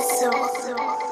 So.